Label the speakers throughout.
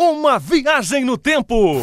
Speaker 1: Uma viagem no tempo.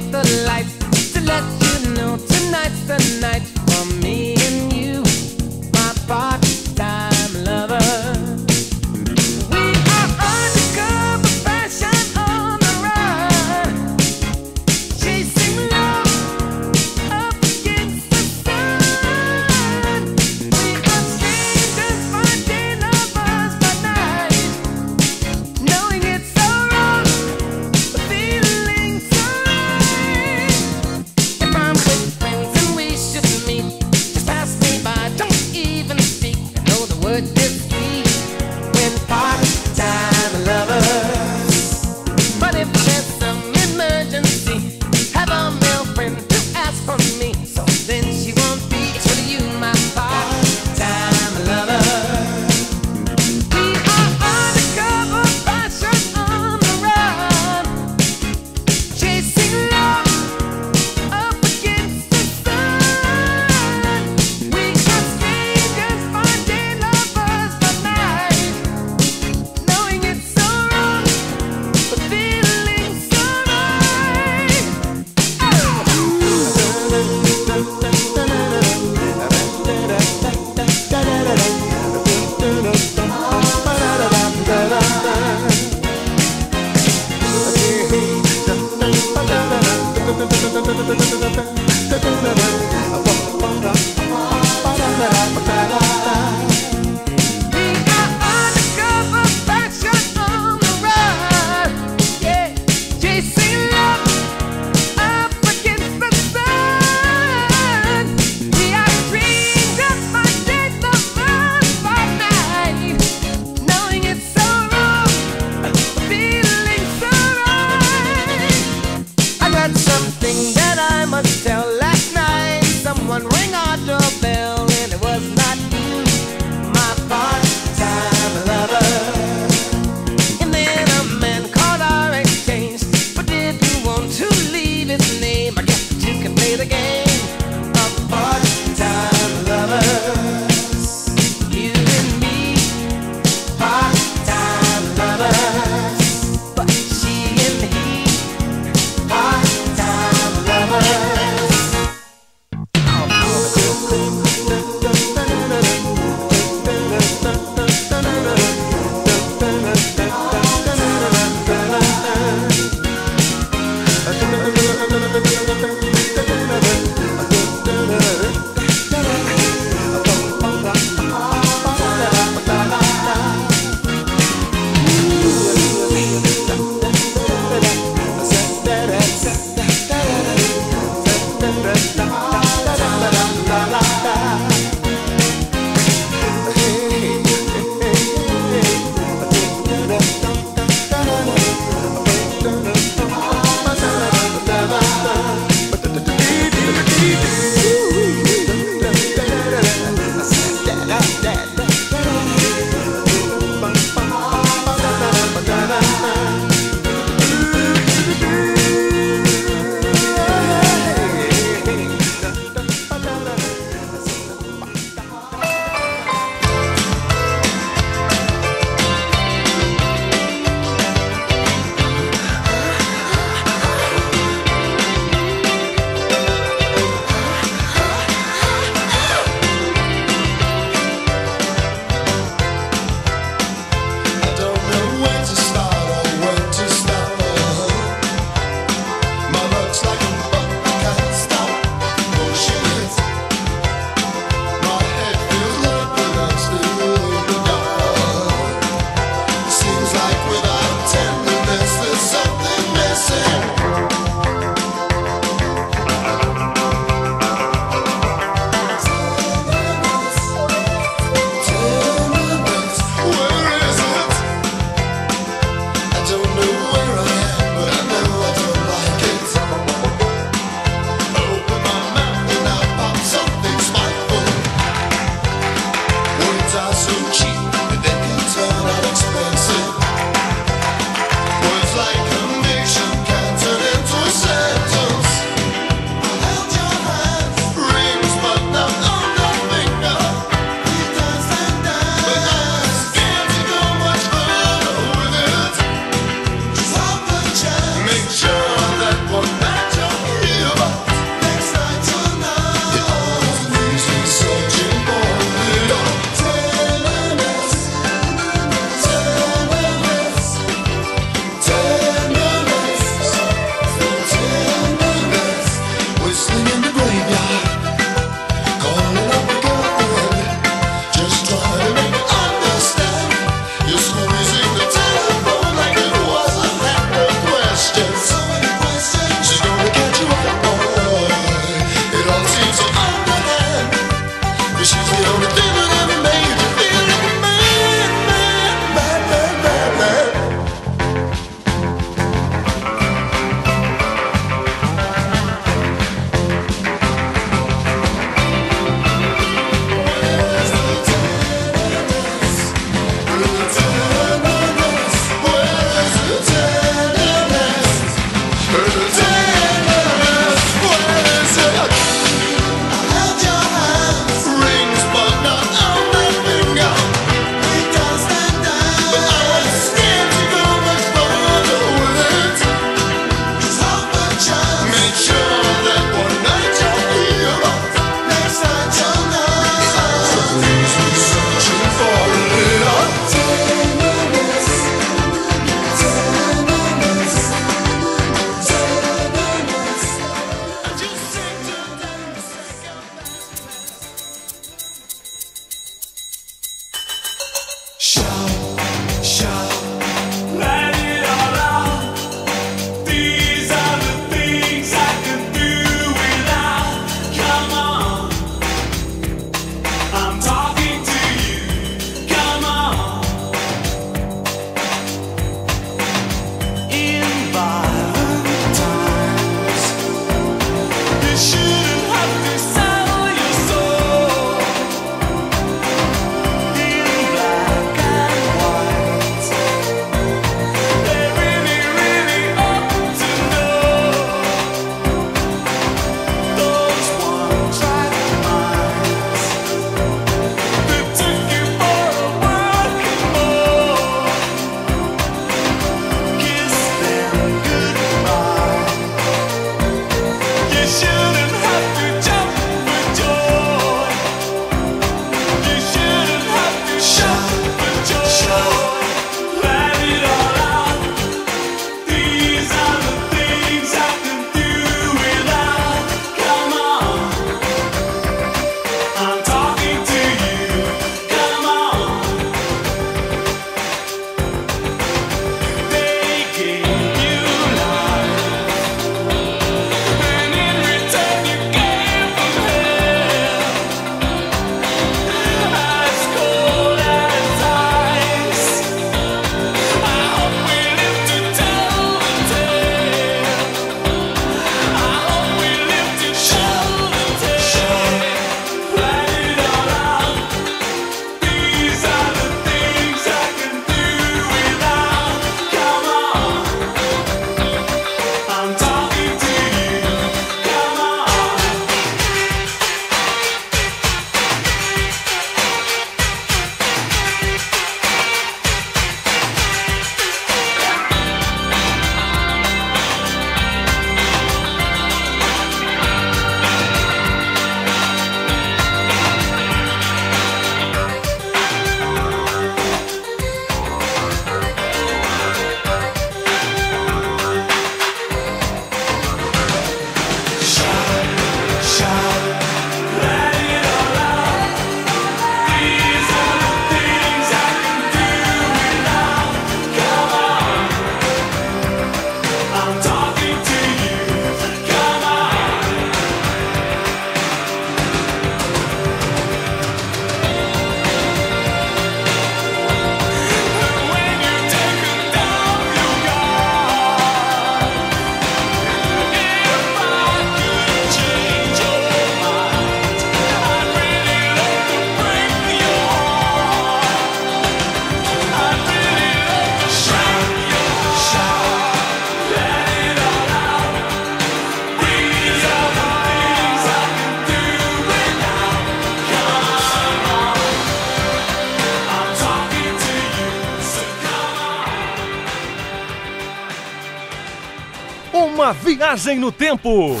Speaker 1: Viagem no tempo.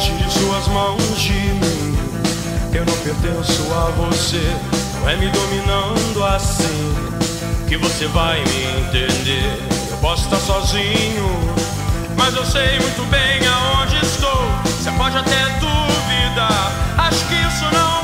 Speaker 2: Tire suas mãos de mim. Eu não pertenço a você. Não é me dominando assim que você vai me entender. Eu posso estar sozinho, mas eu sei muito bem aonde estou. Você pode até duvidar vida. Acho que isso não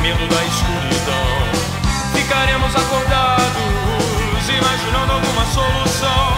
Speaker 2: medo da escuridão. Ficaremos acordados, imaginando alguma solução.